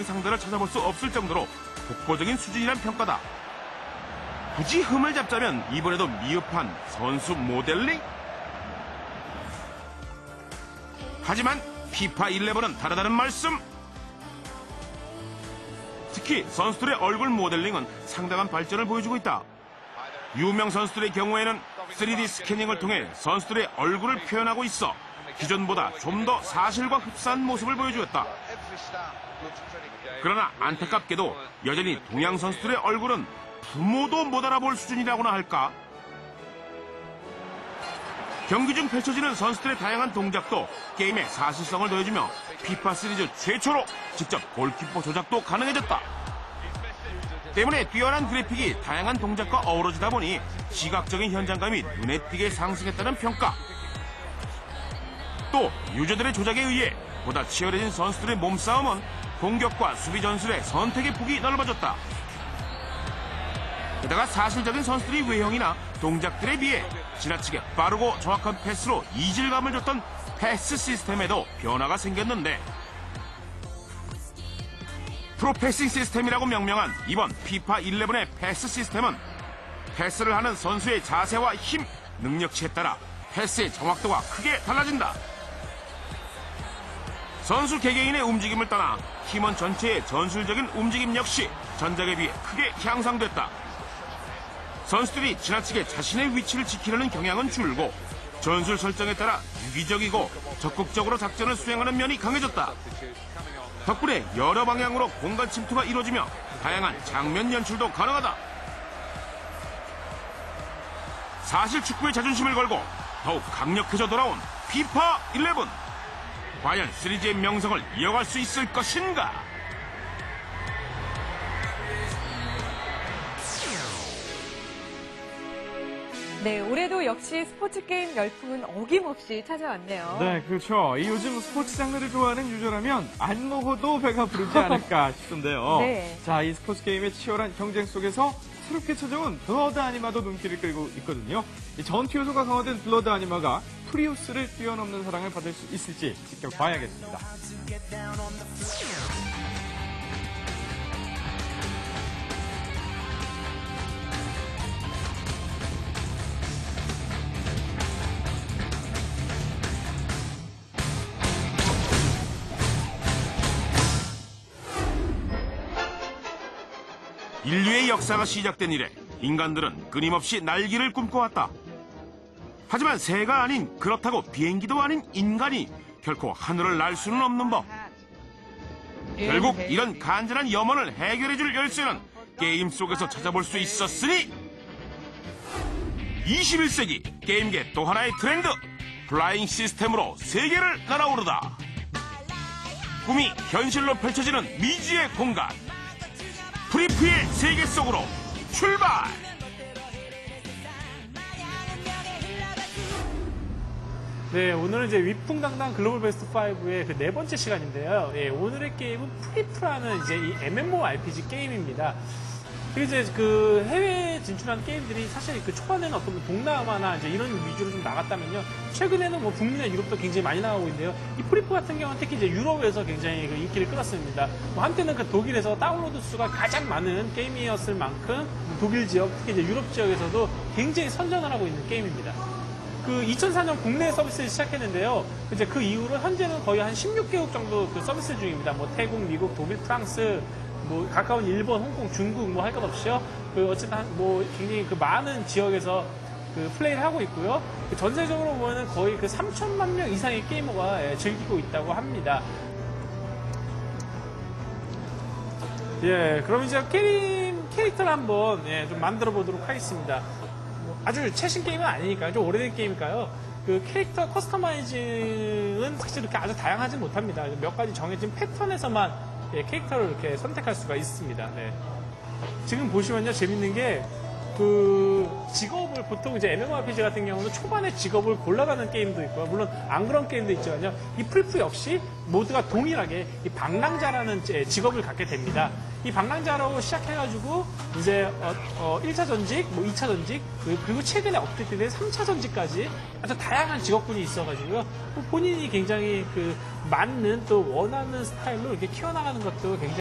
상대를 찾아볼 수 없을 정도로 독보적인 수준이란 평가다. 굳이 흠을 잡자면 이번에도 미흡한 선수 모델링? 하지만 피파 11은 다르다는 말씀. 특히 선수들의 얼굴 모델링은 상당한 발전을 보여주고 있다. 유명 선수들의 경우에는 3D 스캐닝을 통해 선수들의 얼굴을 표현하고 있어 기존보다 좀 더 사실과 흡사한 모습을 보여주었다. 그러나 안타깝게도 여전히 동양 선수들의 얼굴은 부모도 못 알아볼 수준이라고나 할까? 경기 중 펼쳐지는 선수들의 다양한 동작도 게임의 사실성을 더해주며 피파 시리즈 최초로 직접 골키퍼 조작도 가능해졌다. 때문에 뛰어난 그래픽이 다양한 동작과 어우러지다 보니 시각적인 현장감이 눈에 띄게 상승했다는 평가. 또 유저들의 조작에 의해 보다 치열해진 선수들의 몸싸움은 공격과 수비 전술의 선택의 폭이 넓어졌다. 게다가 사실적인 선수들의 외형이나 동작들에 비해 지나치게 빠르고 정확한 패스로 이질감을 줬던 패스 시스템에도 변화가 생겼는데 pro passing 시스템이라고 명명한 이번 피파 11의 패스 시스템은 패스를 하는 선수의 자세와 힘, 능력치에 따라 패스의 정확도가 크게 달라진다. 선수 개개인의 움직임을 떠나 팀원 전체의 전술적인 움직임 역시 전작에 비해 크게 향상됐다. 선수들이 지나치게 자신의 위치를 지키려는 경향은 줄고 전술 설정에 따라 유기적이고 적극적으로 작전을 수행하는 면이 강해졌다. 덕분에 여러 방향으로 공간 침투가 이루어지며 다양한 장면 연출도 가능하다. 사실 축구의 자존심을 걸고 더욱 강력해져 돌아온 피파 11. 과연 시리즈의 명성을 이어갈 수 있을 것인가? 네, 올해도 역시 스포츠 게임 열풍은 어김없이 찾아왔네요. 네, 그렇죠. 이 요즘 스포츠 장르를 좋아하는 유저라면 안 먹어도 배가 부르지 않을까 싶은데요. 네. 자, 이 스포츠 게임의 치열한 경쟁 속에서 새롭게 찾아온 블러드 아니마도 눈길을 끌고 있거든요. 이 전투 요소가 강화된 블러드 아니마가 프리우스를 뛰어넘는 사랑을 받을 수 있을지 직접 봐야겠습니다. 인류의 역사가 시작된 이래 인간들은 끊임없이 날기를 꿈꿔왔다. 하지만 새가 아닌 그렇다고 비행기도 아닌 인간이 결코 하늘을 날 수는 없는 법. 결국 이런 간절한 염원을 해결해줄 열쇠는 게임 속에서 찾아볼 수 있었으니 21세기 게임계 또 하나의 트렌드 flying 시스템으로 세계를 날아오르다. 꿈이 현실로 펼쳐지는 미지의 공간. 프리프의 세계 속으로 출발! 네, 오늘은 이제 위풍당당 글로벌 베스트 5의 그 네 번째 시간인데요. 예, 오늘의 게임은 프리프라는 이제 이 MMORPG 게임입니다. 그 이제 그 해외 진출한 게임들이 사실 그 초반에는 어떤 동남아나 이제 이런 위주로 좀 나갔다면요. 최근에는 뭐 북미나 유럽도 굉장히 많이 나가고 있는데요. 이 프리프 같은 경우는 특히 이제 유럽에서 굉장히 그 인기를 끌었습니다. 뭐 한때는 그 독일에서 다운로드 수가 가장 많은 게임이었을 만큼 독일 지역, 특히 이제 유럽 지역에서도 굉장히 선전을 하고 있는 게임입니다. 그 2004년 국내 서비스를 시작했는데요. 이제 그 이후로 현재는 거의 한 16개국 정도 그 서비스 중입니다. 뭐 태국, 미국, 독일, 프랑스, 뭐 가까운 일본, 홍콩, 중국 뭐 할 것 없이요. 그 어쨌든 한- 뭐 굉장히 그 많은 지역에서 그 플레이를 하고 있고요. 그 전세적으로 보면은 거의 그 3천만 명 이상의 게이머가 예, 즐기고 있다고 합니다. 예, 그럼 이제 게임 캐릭터를 한번 예, 좀 만들어 보도록 하겠습니다. 뭐 아주 최신 게임은 아니니까요. 좀 오래된 게임일까요? 그 캐릭터 커스터마이징은 사실 이렇게 아주 다양하지 못합니다. 몇 가지 정해진 패턴에서만 예, 캐릭터를 이렇게 선택할 수가 있습니다. 네. 지금 보시면요, 재밌는 게 그 직업을 보통 이제 MMORPG 같은 경우는 초반에 직업을 골라가는 게임도 있고요. 물론 안 그런 게임도 있지만요. 이 풀프 역시 모두가 동일하게 이 방랑자라는 제- 직업을 갖게 됩니다. 이 방랑자로 시작해가지고 이제 어, 1차 전직, 뭐 2차 전직, 그- 그리고 최근에 업데이트된 3차 전직까지 아주 다양한 직업군이 있어가지고요. 본인이 굉장히 그 맞는 또 원하는 스타일로 이렇게 키워나가는 것도 굉장히